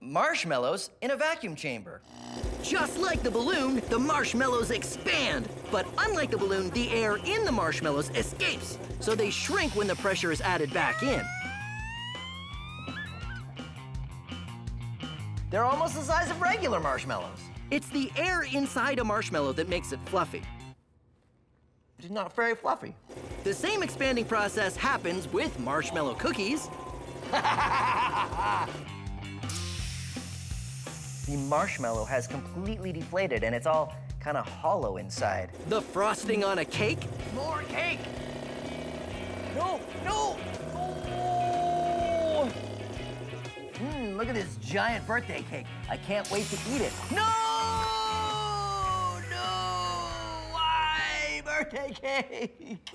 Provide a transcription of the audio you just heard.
marshmallows in a vacuum chamber. Just like the balloon, the marshmallows expand. But unlike the balloon, the air in the marshmallows escapes. So they shrink when the pressure is added back in. They're almost the size of regular marshmallows. It's the air inside a marshmallow that makes it fluffy. It's not very fluffy. The same expanding process happens with marshmallow cookies, The marshmallow has completely deflated and it's all kind of hollow inside. the frosting on a cake, More cake! No, no! Oh! Mmm, look at this giant birthday cake. I can't wait to eat it. No! No! Why? Birthday cake!